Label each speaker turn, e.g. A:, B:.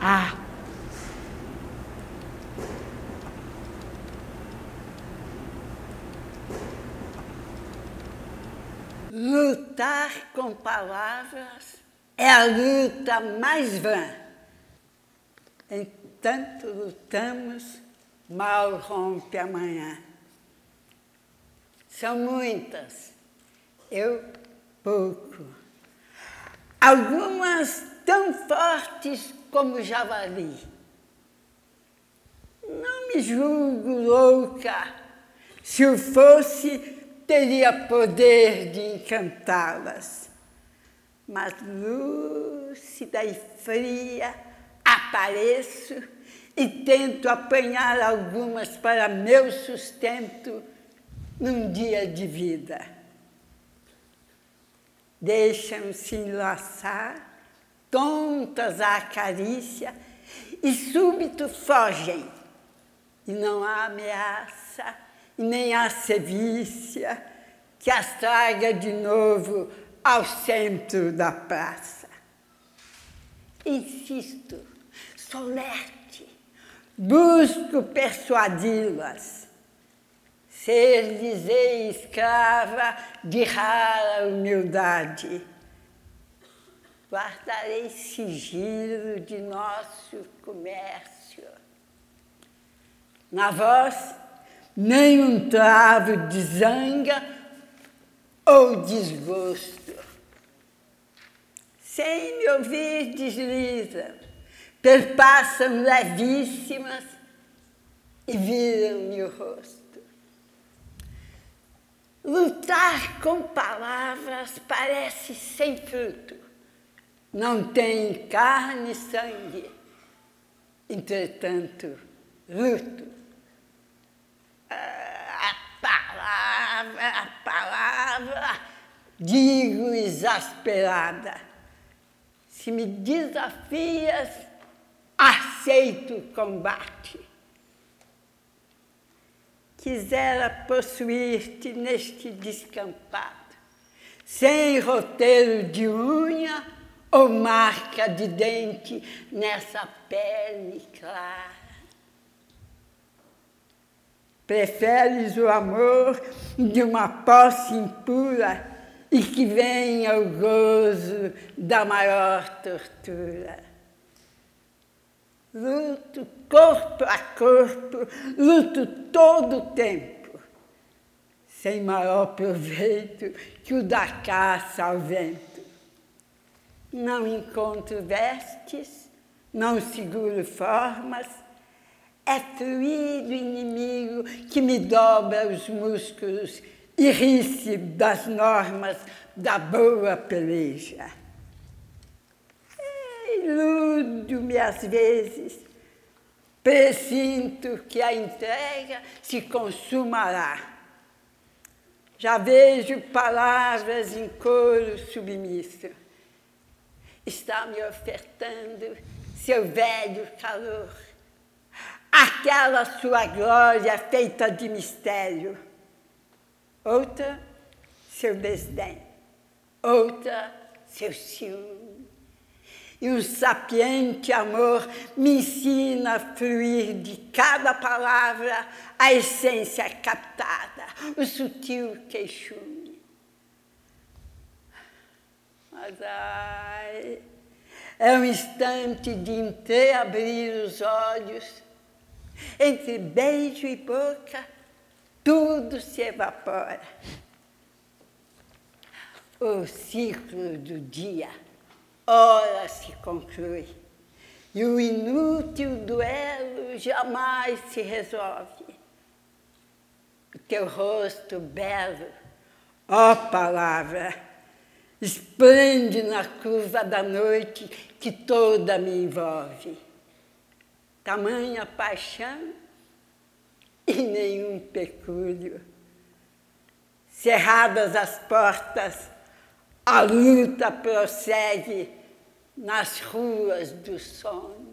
A: Ah! Lutar com palavras é a luta mais vã. Enquanto lutamos, mal rompe amanhã. São muitas, eu pouco. Algumas tão fortes como javali. Não me julgo louca. Se o fosse, teria poder de encantá-las. Mas lúcida e fria, apareço e tento apanhar algumas para meu sustento num dia de vida. Deixam-se enlaçar, tontas à carícia, e súbito fogem. E não há ameaça, e nem há sevícia que as traga de novo ao centro da praça. Insisto, solerte, busco persuadi-las ser-lhes escrava de rara humildade. Guardarei sigilo de nosso comércio. Na voz, nem um travo de zanga ou desgosto. Sem me ouvir desliza, perpassam levíssimas e viram-me o rosto. Lutar com palavras parece sem fruto. Não tem carne e sangue. Entretanto, luto. A palavra, a palavra, digo exasperada. Se me desafias, aceito o combate quisera possuir-te neste descampado, sem roteiro de unha ou marca de dente nessa pele clara. Preferes o amor de uma posse impura e que venha o gozo da maior tortura. Luto corpo a corpo, luto todo o tempo, sem maior proveito que o da caça ao vento. Não encontro vestes, não seguro formas, é fluido inimigo que me dobra os músculos e ri-se das normas da boa peleja. Iludo-me às vezes, presinto que a entrega se consumará. Já vejo palavras em coro submisso. Está me ofertando seu velho calor, aquela sua glória feita de mistério. Outra, seu desdém. Outra, seu ciúme. E o sapiente amor me ensina a fluir de cada palavra a essência captada, o sutil queixume. Mas ai, é um instante de entreabrir os olhos, entre beijo e boca, tudo se evapora. O ciclo do dia ora se conclui. E o inútil duelo jamais se resolve. O teu rosto belo, ó palavra, esplende na curva da noite que toda me envolve. Tamanha paixão e nenhum pecúlio. Cerradas as portas, a luta prossegue nas ruas do sono.